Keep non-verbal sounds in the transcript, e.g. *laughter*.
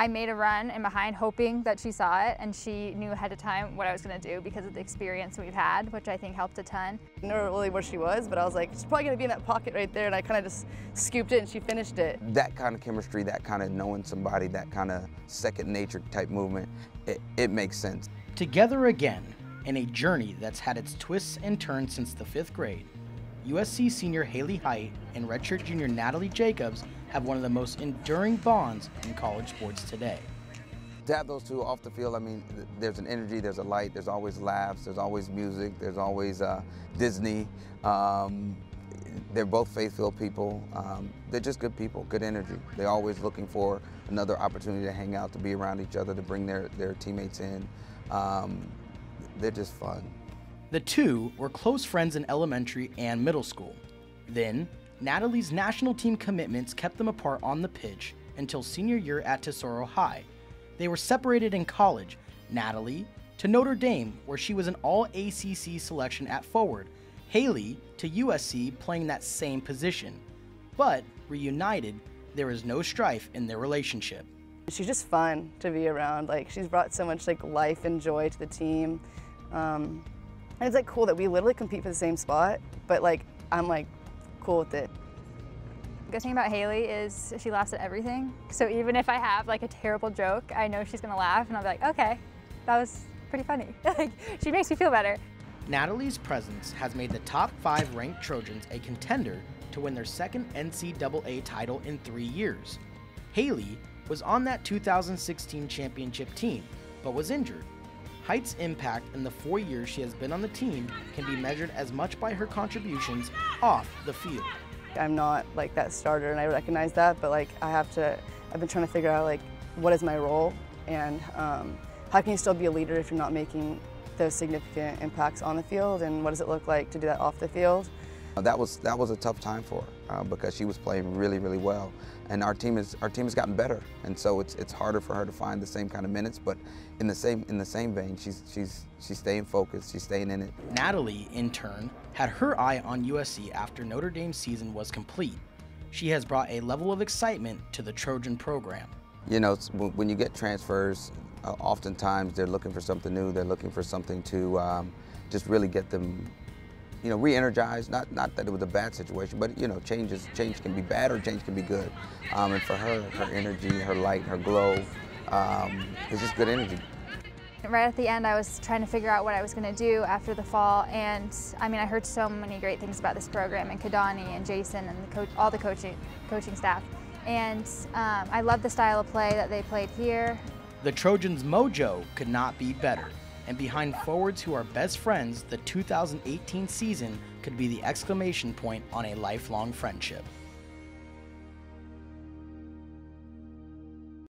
I made a run in behind hoping that she saw it and she knew ahead of time what I was going to do because of the experience we've had, which I think helped a ton. I didn't really where she was, but I was like, she's probably going to be in that pocket right there, and I kind of just scooped it and she finished it. That kind of chemistry, that kind of knowing somebody, that kind of second nature type movement, it, it makes sense. Together again, in a journey that's had its twists and turns since the fifth grade, USC senior Hailey Hite and redshirt junior Natalie Jacobs have one of the most enduring bonds in college sports today. To have those two off the field, I mean, there's an energy, there's a light, there's always laughs, there's always music, there's always uh, Disney. Um, they're both faith-filled people. Um, they're just good people, good energy. They're always looking for another opportunity to hang out, to be around each other, to bring their, their teammates in. Um, they're just fun. The two were close friends in elementary and middle school. Then, Natalie's national team commitments kept them apart on the pitch until senior year at Tesoro High. They were separated in college, Natalie to Notre Dame, where she was an all ACC selection at forward, Hailey to USC playing that same position. But reunited, there is no strife in their relationship. She's just fun to be around. Like she's brought so much like life and joy to the team. Um, and it's like cool that we literally compete for the same spot, but like I'm like cool with it. The good thing about Hailey is she laughs at everything. So even if I have like a terrible joke, I know she's gonna laugh and I'll be like, okay, that was pretty funny. *laughs* Like she makes me feel better. Natalie's presence has made the top five ranked Trojans a contender to win their second NCAA title in three years. Hailey was on that 2016 championship team, but was injured. Hite's impact in the four years she has been on the team can be measured as much by her contributions off the field. I'm not like that starter and I recognize that, but like I have to, I've been trying to figure out like what is my role and um, how can you still be a leader if you're not making those significant impacts on the field and what does it look like to do that off the field. That was that was a tough time for her uh, because she was playing really really well, and our team is our team has gotten better, and so it's it's harder for her to find the same kind of minutes. But in the same in the same vein, she's she's she's staying focused, she's staying in it. Natalie, in turn, had her eye on USC after Notre Dame's season was complete. She has brought a level of excitement to the Trojan program. You know, when you get transfers, uh, oftentimes they're looking for something new. They're looking for something to um, just really get them you know, re-energized. Not not that it was a bad situation, but you know, changes change can be bad or change can be good. Um, and for her, her energy, her light, her glow, um, it's just good energy. Right at the end, I was trying to figure out what I was going to do after the fall, and I mean, I heard so many great things about this program, and Keidane and Jason and the coach, all the coaching coaching staff, and um, I love the style of play that they played here. The Trojans' mojo could not be better and behind forwards who are best friends, the 2018 season could be the exclamation point on a lifelong friendship.